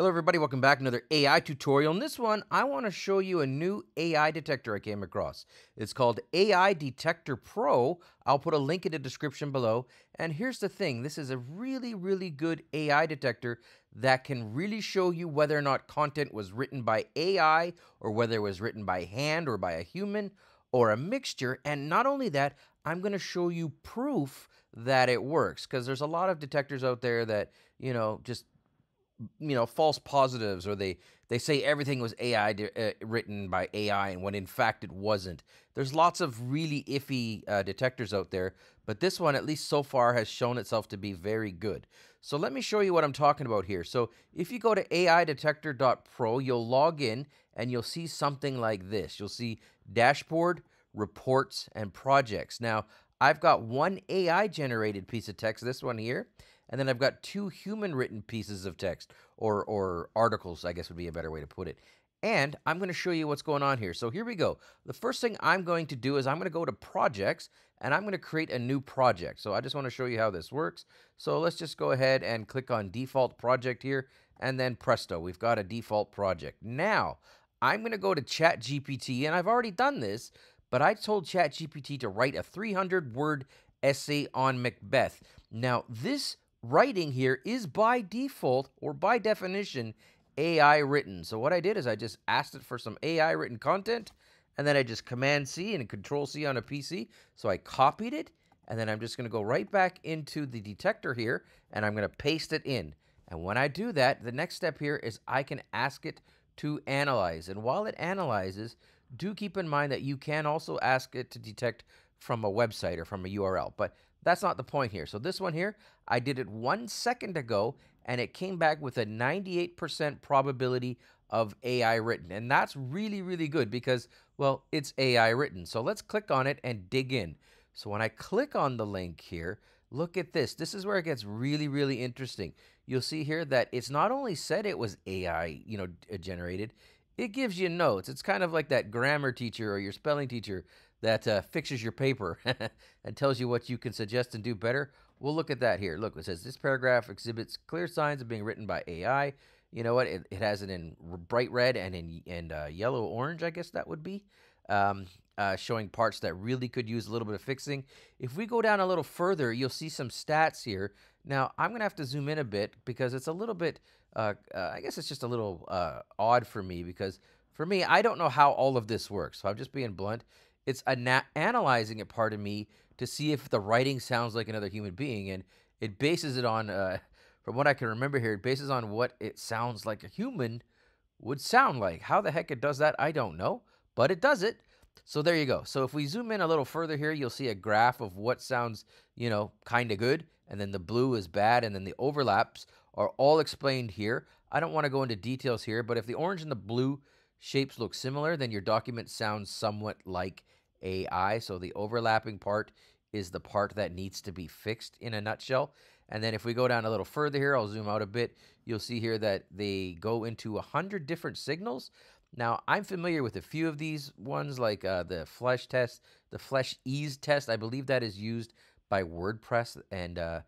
Hello everybody, welcome back. Another AI tutorial. In this one, I want to show you a new AI detector I came across. It's called AI Detector Pro. I'll put a link in the description below. And here's the thing, this is a really, really good AI detector that can really show you whether or not content was written by AI or whether it was written by hand or by a human or a mixture. And not only that, I'm going to show you proof that it works because there's a lot of detectors out there that, you know, just you know false positives or they they say everything was AI de- uh, written by AI and when in fact it wasn't. There's lots of really iffy uh, detectors out there, but this one at least so far has shown itself to be very good. So let me show you what I'm talking about here. So if you go to aidetector.pro, you'll log in and you'll see something like this. You'll see dashboard, reports and projects. Now, I've got one AI generated piece of text, this one here, and then I've got two human written pieces of text or, or articles, I guess would be a better way to put it. And I'm going to show you what's going on here. So here we go. The first thing I'm going to do is I'm going to go to projects and I'm going to create a new project. So I just want to show you how this works. So let's just go ahead and click on default project here and then presto, we've got a default project. Now I'm going to go to ChatGPT and I've already done this, but I told ChatGPT to write a 300 word essay on Macbeth. Now this writing here is by default or by definition AI written. So what I did is I just asked it for some AI written content and then I just command C and control C on a PC. So I copied it and then I'm just going to go right back into the detector here and I'm going to paste it in. And when I do that, the next step here is I can ask it to analyze. And while it analyzes, do keep in mind that you can also ask it to detect from a website or from a URL. But that's not the point here. So this one here, I did it one second ago, and it came back with a 98% probability of AI written. And that's really, really good because, well, it's AI written. So let's click on it and dig in. So when I click on the link here, look at this. This is where it gets really, really interesting. You'll see here that it's not only said it was AI, you know, generated, it gives you notes. It's kind of like that grammar teacher or your spelling teacher that uh, fixes your paper and tells you what you can suggest and do better. We'll look at that here. Look, it says this paragraph exhibits clear signs of being written by AI. You know what? It, it has it in bright red and in and uh, yellow orange. I guess that would be um, uh, showing parts that really could use a little bit of fixing. If we go down a little further, you'll see some stats here. Now I'm gonna have to zoom in a bit because it's a little bit. Uh, uh, I guess it's just a little uh, odd for me because for me, I don't know how all of this works. So I'm just being blunt. It's ana- analyzing it, part of me, to see if the writing sounds like another human being, and it bases it on, uh, from what I can remember here, it bases on what it sounds like a human would sound like. How the heck it does that, I don't know, but it does it. So there you go. So if we zoom in a little further here, you'll see a graph of what sounds, you know, kind of good, and then the blue is bad, and then the overlaps are all explained here. I don't want to go into details here, but if the orange and the blue shapes look similar, then your document sounds somewhat like AI. So the overlapping part is the part that needs to be fixed in a nutshell. And then if we go down a little further here, I'll zoom out a bit. You'll see here that they go into a hundred different signals. Now, I'm familiar with a few of these ones, like uh, the Flesch test, the Flesch Ease test. I believe that is used by WordPress. And uh,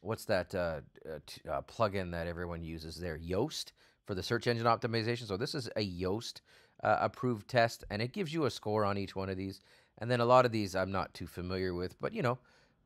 what's that uh, uh, uh plugin that everyone uses there? Yoast for the search engine optimization. So this is a Yoast uh, approved test, and it gives you a score on each one of these. And then a lot of these I'm not too familiar with, but you know,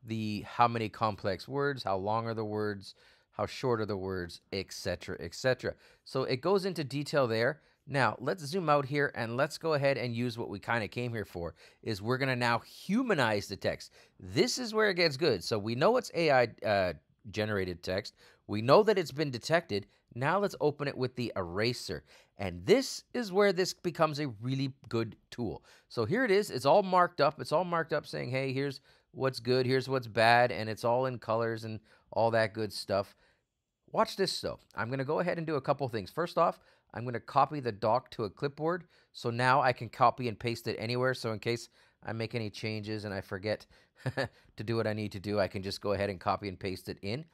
the how many complex words, how long are the words, how short are the words, etc., etc. So it goes into detail there. Now, let's zoom out here and let's go ahead and use what we kind of came here for is we're going to now humanize the text. This is where it gets good. So we know it's AI uh, generated text. We know that it's been detected. Now let's open it with the eraser. And this is where this becomes a really good tool. So here it is. It's all marked up. It's all marked up saying, hey, here's what's good, here's what's bad, and it's all in colors and all that good stuff. Watch this though. I'm going to go ahead and do a couple things. First off, I'm going to copy the doc to a clipboard. So now I can copy and paste it anywhere. So in case I make any changes and I forget to do what I need to do, I can just go ahead and copy and paste it in.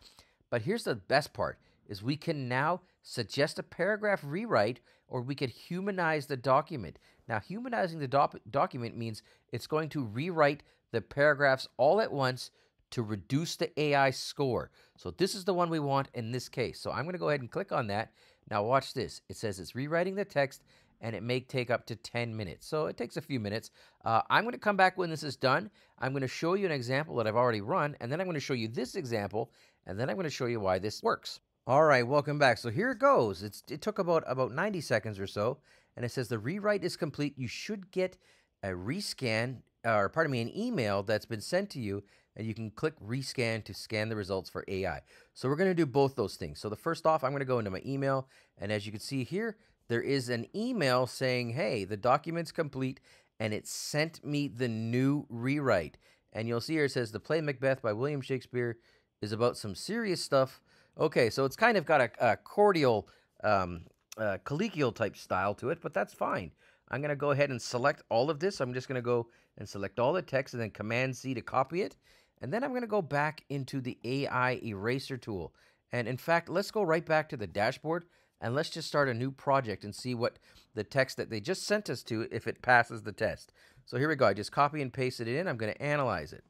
But here's the best part is we can now suggest a paragraph rewrite or we could humanize the document. Now, humanizing the doc- document means it's going to rewrite the paragraphs all at once to reduce the AI score. So this is the one we want in this case. So I'm going to go ahead and click on that. Now watch this. It says it's rewriting the text and it may take up to 10 minutes. So it takes a few minutes. Uh, I'm going to come back when this is done. I'm going to show you an example that I've already run, and then I'm going to show you this example, and then I'm going to show you why this works. All right, welcome back. So here it goes. It's, it took about, about 90 seconds or so, and it says the rewrite is complete. You should get a rescan, or pardon me, an email that's been sent to you, and you can click rescan to scan the results for AI. So we're going to do both those things. So the first off, I'm going to go into my email, and as you can see here, there is an email saying, hey, the document's complete, and it sent me the new rewrite. And you'll see here it says, The play Macbeth by William Shakespeare is about some serious stuff. Okay, so it's kind of got a, a cordial, um, uh, collegial type style to it, but that's fine. I'm going to go ahead and select all of this. I'm just going to go and select all the text and then Command C to copy it. And then I'm going to go back into the AI eraser tool. And in fact, let's go right back to the dashboard and let's just start a new project and see what the text that they just sent us to, if it passes the test. So here we go. I just copy and pasted it in. I'm going to analyze it.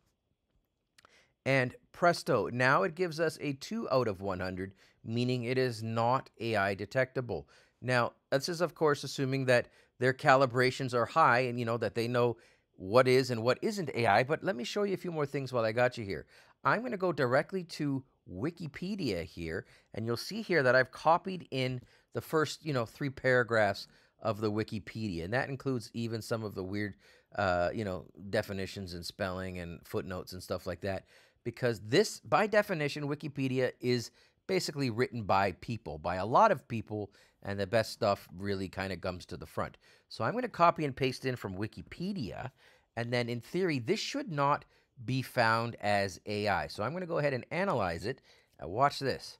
And presto, now it gives us a 2 out of 100, meaning it is not AI detectable. Now, this is, of course, assuming that their calibrations are high and, you know, that they know what is and what isn't AI. But let me show you a few more things while I got you here. I'm going to go directly to Wikipedia here, and you'll see here that I've copied in the first, you know, three paragraphs of the Wikipedia, and that includes even some of the weird, uh, you know, definitions and spelling and footnotes and stuff like that. Because this, by definition, Wikipedia is basically written by people, by a lot of people, and the best stuff really kind of comes to the front. So I'm going to copy and paste in from Wikipedia, and then in theory, this should not be found as AI. So I'm going to go ahead and analyze it. Now watch this.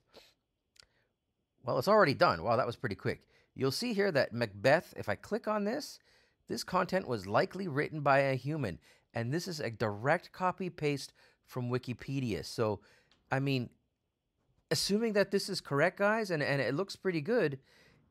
Well, it's already done. Wow, that was pretty quick. You'll see here that Macbeth, if I click on this, this content was likely written by a human. And this is a direct copy paste from Wikipedia. So, I mean, assuming that this is correct, guys, and, and it looks pretty good,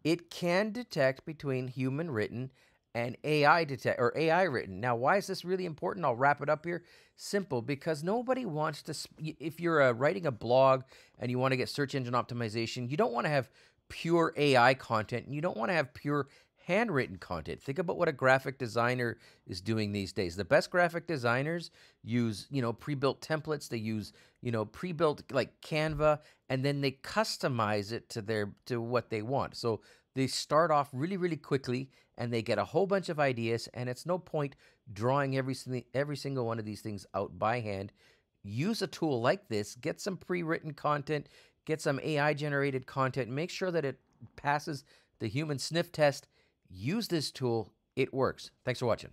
it can detect between human written and AI detect or AI written. Now, why is this really important? I'll wrap it up here. Simple, because nobody wants to. If you're uh, writing a blog and you want to get search engine optimization, you don't want to have pure AI content, and you don't want to have pure handwritten content. Think about what a graphic designer is doing these days. The best graphic designers use, you know, pre-built templates. They use, you know, pre-built like Canva, and then they customize it to their to what they want. So they start off really, really quickly and they get a whole bunch of ideas, and it's no point drawing every, single every single one of these things out by hand. Use a tool like this, get some pre written content, get some AI generated content, make sure that it passes the human sniff test. Use this tool, it works. Thanks for watching.